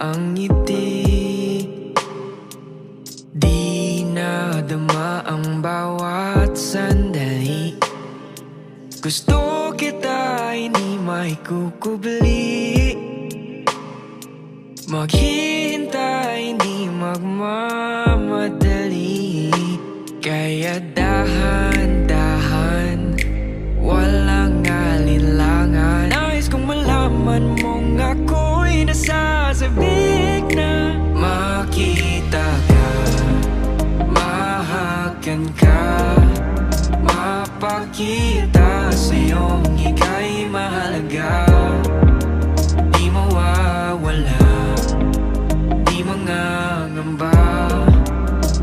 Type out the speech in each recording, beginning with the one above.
ang ngiti. Di nadama ang bawat sandali. Gusto kita hindi may kukubli Maghihintay hindi magmamadali. Kaya dahan-dahan Walang alinlangan Nais kong malaman mong ako'y nasasabik Mapakita sa'yong ika'y mahalaga. Di mawawala Di mangangamba.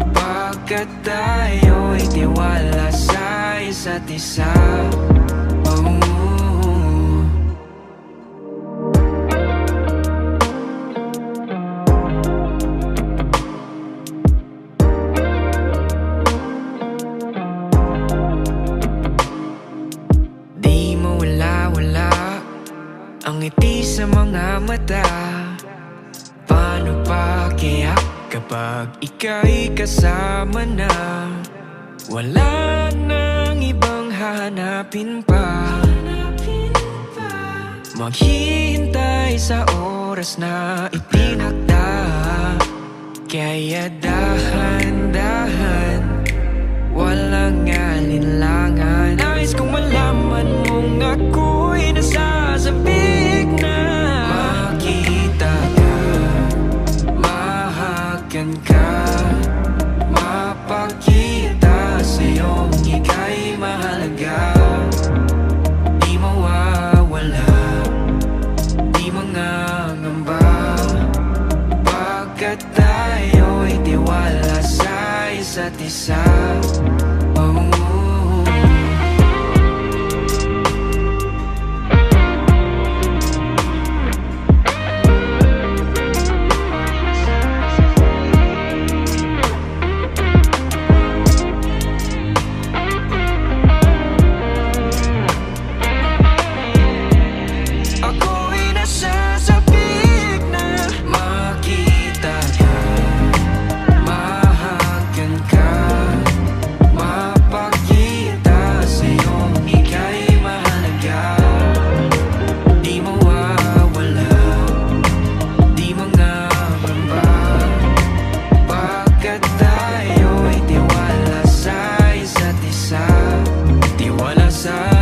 Pagkat tayo'y tiwala sa isa't isa mo wala-wala Ang ngiti sa mga mata. Paano pa kaya kapag ika'y kasama na? Wala nang ibang hahanapin pa. Maghihintay sa oras na itinakda. Kaya dahan-dahan Walang alinlangan mahakan ka Mapakita sa'yong ika'y mahalaga. Di mawawala, di mangangamba. Pagkat tayo'y tiwala sa isa't isa time